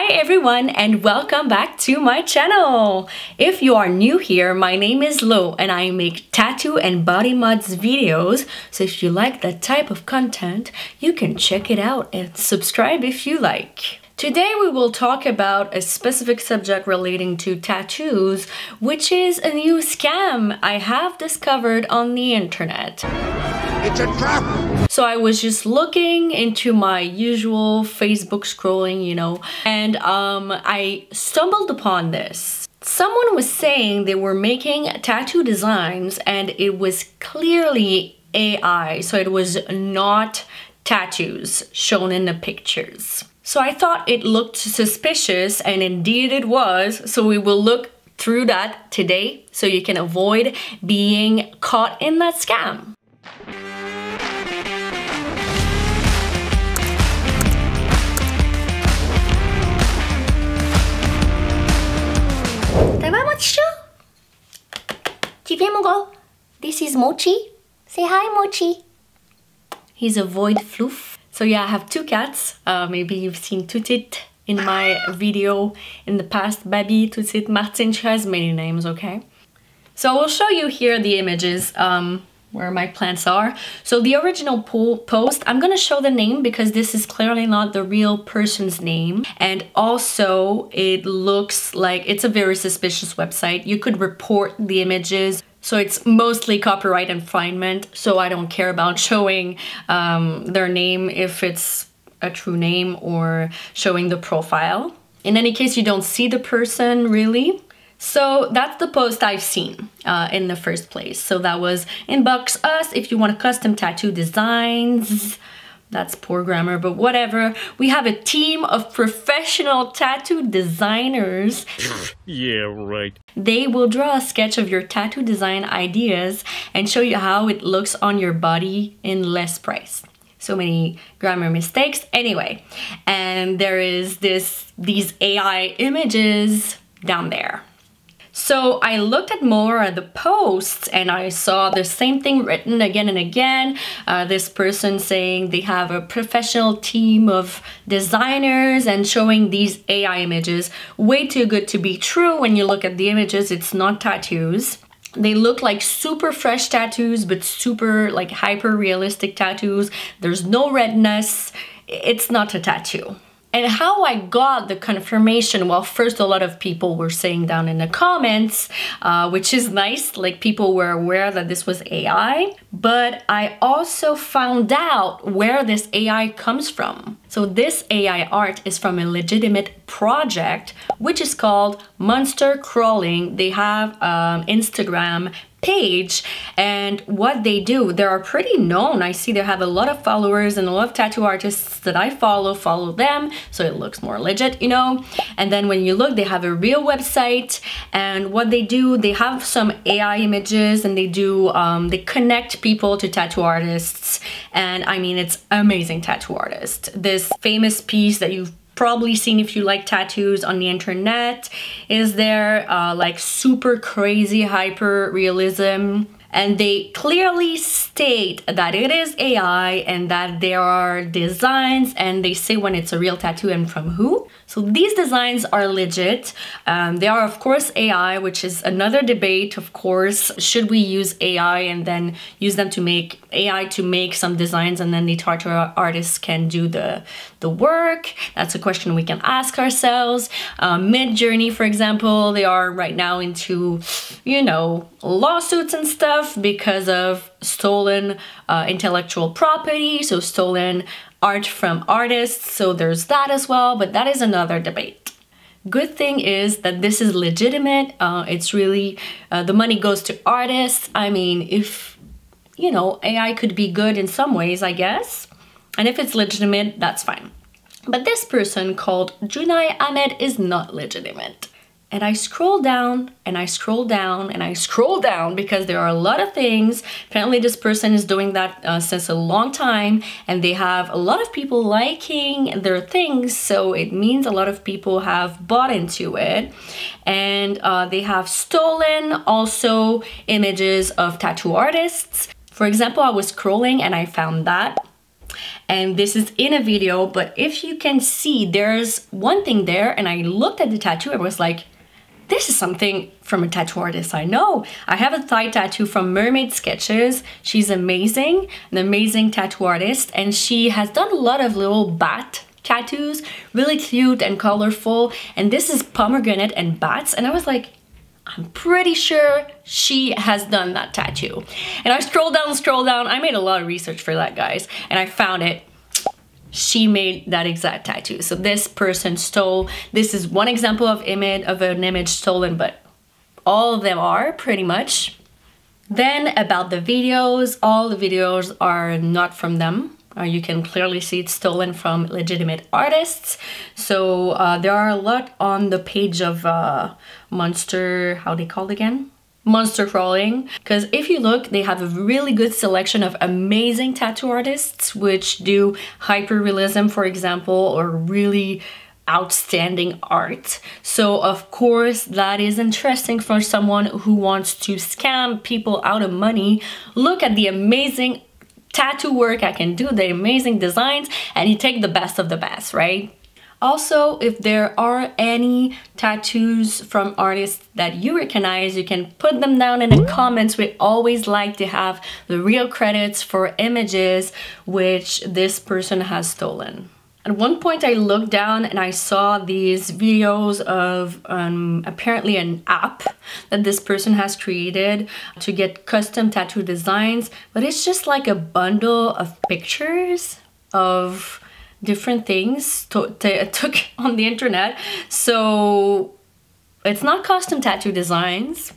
Hi everyone and welcome back to my channel! If you are new here, my name is Lau and I make tattoo and body mods videos, so if you like that type of content, you can check it out and subscribe if you like. Today we will talk about a specific subject relating to tattoos, which is a new scam I have discovered on the internet. It's a trap! So I was just looking into my usual Facebook scrolling, you know, and um, I stumbled upon this. Someone was saying they were making tattoo designs and it was clearly AI, so it was not tattoos shown in the pictures. So I thought it looked suspicious and indeed it was, so we will look through that today so you can avoid being caught in that scam. Mon This is Mochi. Say hi, Mochi. He's a void floof. So yeah, I have two cats. Uh, maybe you've seen Tutit in my video in the past. Baby, Tutit, Martin, she has many names, okay? So I will show you here the images. Um, where my plants are. So the original post, I'm gonna show the name because this is clearly not the real person's name. And also it looks like it's a very suspicious website. You could report the images. So it's mostly copyright infringement. So I don't care about showing um, their name if it's a true name or showing the profile. In any case, you don't see the person really. So that's the post I've seen uh, in the first place. So that was inbox us if you want custom tattoo designs. That's poor grammar, but whatever. We have a team of professional tattoo designers. yeah, right. They will draw a sketch of your tattoo design ideas and show you how it looks on your body in less price so many grammar mistakes anyway and there is this these AI images down there so I looked at more of the posts and I saw the same thing written again and again. Uh, this person saying they have a professional team of designers and showing these AI images. Way too good to be true. When you look at the images, it's not tattoos. They look like super fresh tattoos, but super like hyper realistic tattoos. There's no redness. It's not a tattoo. And how I got the confirmation, well, first a lot of people were saying down in the comments, uh, which is nice, like people were aware that this was AI, but I also found out where this AI comes from. So this AI art is from a legitimate project, which is called Monster Crawling. They have um, Instagram page and what they do they are pretty known. I see they have a lot of followers and a lot of tattoo artists that i follow follow them so it looks more legit you know? And then when you look they have a real website and what they do they have some ai images and they do um, they connect people to tattoo artists. And i mean it's amazing tattoo artist. This famous piece that you've probably seen if you like tattoos on the internet. Is there uh, like super crazy hyper realism and they clearly state that it is AI and that there are designs and they say when it's a real tattoo and from who. So these designs are legit. Um, they are of course AI, which is another debate of course. Should we use AI and then use them to make AI to make some designs and then the tattoo artists can do the, the work? That's a question we can ask ourselves. Midjourney, for example, they are right now into, you know, lawsuits and stuff because of stolen uh, intellectual property, so stolen art from artists, so there's that as well, but that is another debate. Good thing is that this is legitimate. Uh, it's really, uh, the money goes to artists. I mean, if, you know, AI could be good in some ways, I guess. And if it's legitimate, that's fine. But this person called Junai Ahmed is not legitimate. And I scroll down and I scroll down and I scroll down because there are a lot of things. Apparently this person is doing that uh, since a long time and they have a lot of people liking their things. So it means a lot of people have bought into it. And uh, they have stolen also images of tattoo artists. For example, I was scrolling and I found that and this is in a video, but if you can see, there's one thing there, and I looked at the tattoo, I was like, this is something from a tattoo artist I know. I have a thigh tattoo from Mermaid Sketches. She's amazing, an amazing tattoo artist, and she has done a lot of little bat tattoos, really cute and colorful. And this is pomegranate and bats. And I was like, I'm pretty sure she has done that tattoo. And I scroll down, scroll down. I made a lot of research for that, guys. And I found it. She made that exact tattoo. So this person stole, this is one example of image of an image stolen, but all of them are pretty much. Then about the videos, all the videos are not from them. Uh, you can clearly see it's stolen from legitimate artists. So uh, there are a lot on the page of uh, Monster, how they called again? Monster Crawling. Because if you look, they have a really good selection of amazing tattoo artists which do hyperrealism, for example, or really outstanding art. So of course that is interesting for someone who wants to scam people out of money. Look at the amazing tattoo work I can do, the amazing designs, and you take the best of the best, right? Also, if there are any tattoos from artists that you recognize, you can put them down in the comments. We always like to have the real credits for images which this person has stolen. At one point I looked down and I saw these videos of um, apparently an app that this person has created to get custom tattoo designs, but it's just like a bundle of pictures of different things to, to, took on the internet. So it's not custom tattoo designs.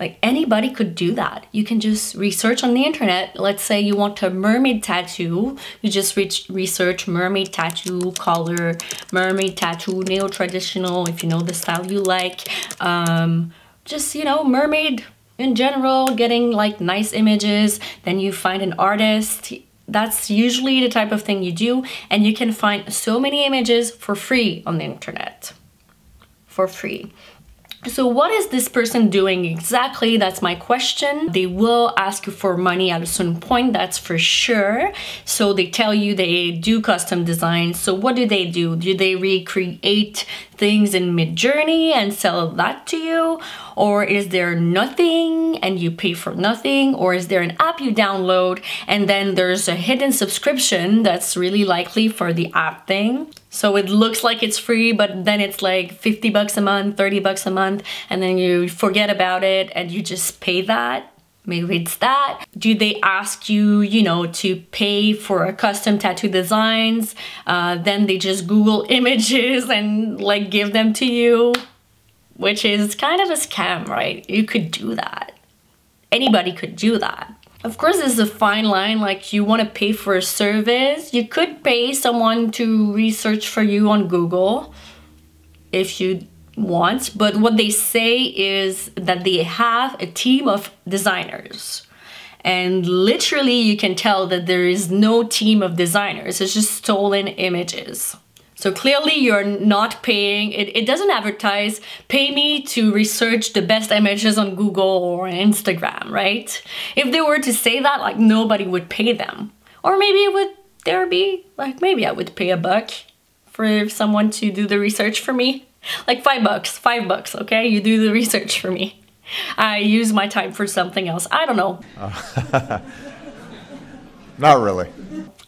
Like anybody could do that. You can just research on the internet. Let's say you want a mermaid tattoo. You just reach, research mermaid tattoo color, mermaid tattoo, neo-traditional, if you know the style you like. Um, just, you know, mermaid in general, getting like nice images. Then you find an artist that's usually the type of thing you do and you can find so many images for free on the internet for free so what is this person doing exactly? That's my question. They will ask you for money at a certain point, that's for sure. So they tell you they do custom designs. So what do they do? Do they recreate things in Midjourney and sell that to you? Or is there nothing and you pay for nothing? Or is there an app you download and then there's a hidden subscription that's really likely for the app thing? So it looks like it's free, but then it's like 50 bucks a month, 30 bucks a month, and then you forget about it and you just pay that. Maybe it's that. Do they ask you, you know, to pay for a custom tattoo designs? Uh, then they just Google images and like give them to you which is kind of a scam, right? You could do that. Anybody could do that. Of course, there's a fine line, like you want to pay for a service. You could pay someone to research for you on Google if you want, but what they say is that they have a team of designers. And literally you can tell that there is no team of designers, it's just stolen images. So clearly you're not paying, it, it doesn't advertise, pay me to research the best images on Google or Instagram, right? If they were to say that, like nobody would pay them. Or maybe it would there be, like maybe I would pay a buck for someone to do the research for me. Like five bucks, five bucks, okay? You do the research for me. I use my time for something else. I don't know. Not really.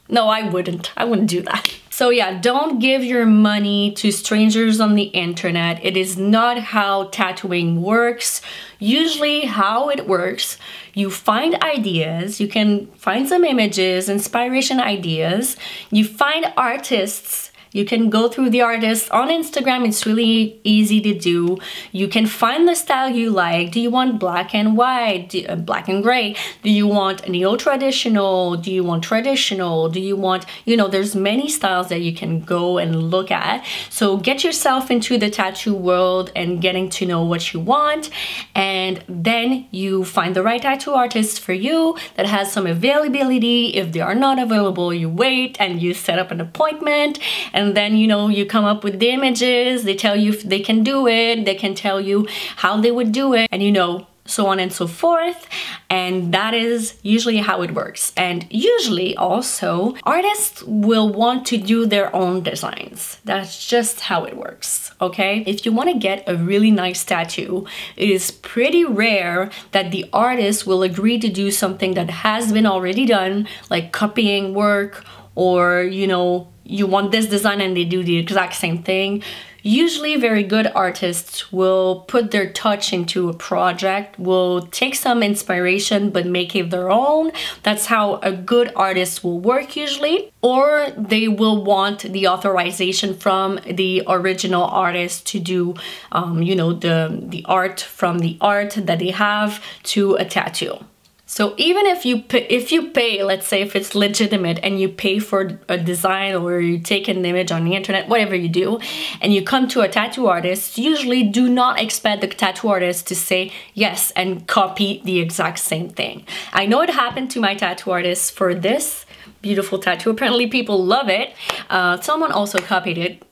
No, I wouldn't. I wouldn't do that. So yeah, don't give your money to strangers on the internet. It is not how tattooing works. Usually how it works, you find ideas, you can find some images, inspiration ideas, you find artists you can go through the artists on Instagram. It's really easy to do. You can find the style you like. Do you want black and white, do, uh, black and gray? Do you want neo-traditional? Do you want traditional? Do you want, you know, there's many styles that you can go and look at. So get yourself into the tattoo world and getting to know what you want. And then you find the right tattoo artist for you that has some availability. If they are not available, you wait and you set up an appointment and and then you know you come up with the images they tell you if they can do it they can tell you how they would do it and you know so on and so forth. And that is usually how it works. And usually also artists will want to do their own designs. That's just how it works, okay? If you want to get a really nice tattoo, it is pretty rare that the artist will agree to do something that has been already done, like copying work or, you know, you want this design and they do the exact same thing Usually very good artists will put their touch into a project, will take some inspiration but make it their own. That's how a good artist will work usually. Or they will want the authorization from the original artist to do, um, you know, the, the art from the art that they have to a tattoo. So even if you pay, if you pay, let's say if it's legitimate and you pay for a design or you take an image on the internet, whatever you do, and you come to a tattoo artist, usually do not expect the tattoo artist to say yes and copy the exact same thing. I know it happened to my tattoo artist for this beautiful tattoo. Apparently people love it. Uh, someone also copied it,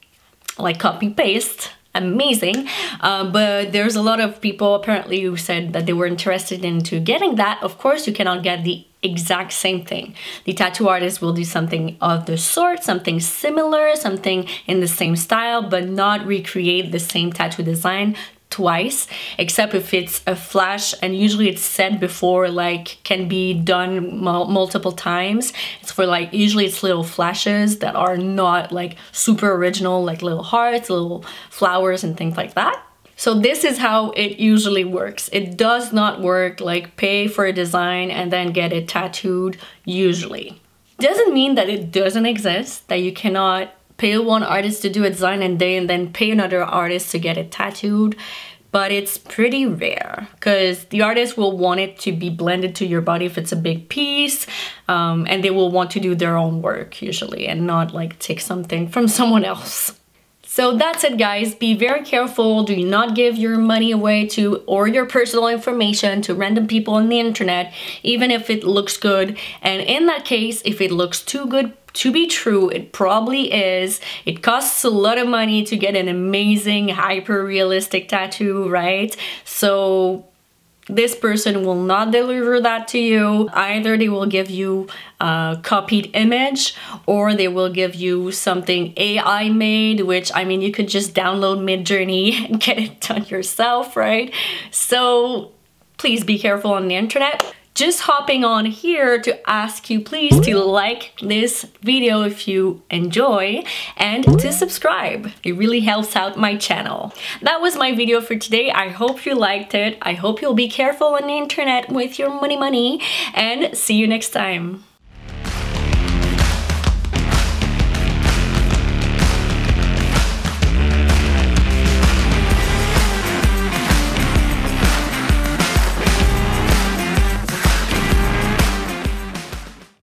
like copy paste amazing. Uh, but there's a lot of people apparently who said that they were interested into getting that. Of course you cannot get the exact same thing. The tattoo artist will do something of the sort something similar something in the same style but not recreate the same tattoo design twice except if it's a flash and usually it's said before like can be done mul multiple times it's for like usually it's little flashes that are not like super original like little hearts little flowers and things like that so this is how it usually works. It does not work like pay for a design and then get it tattooed usually. Doesn't mean that it doesn't exist, that you cannot pay one artist to do a design and then pay another artist to get it tattooed but it's pretty rare because the artist will want it to be blended to your body if it's a big piece um, and they will want to do their own work usually and not like take something from someone else. So that's it guys, be very careful, do not give your money away to or your personal information to random people on the internet even if it looks good. And in that case if it looks too good to be true, it probably is. It costs a lot of money to get an amazing, hyper realistic tattoo, right? So this person will not deliver that to you. Either they will give you a copied image or they will give you something AI made, which I mean, you could just download Midjourney and get it done yourself, right? So please be careful on the internet just hopping on here to ask you please to like this video if you enjoy and to subscribe. It really helps out my channel. That was my video for today. I hope you liked it. I hope you'll be careful on the internet with your money money and see you next time.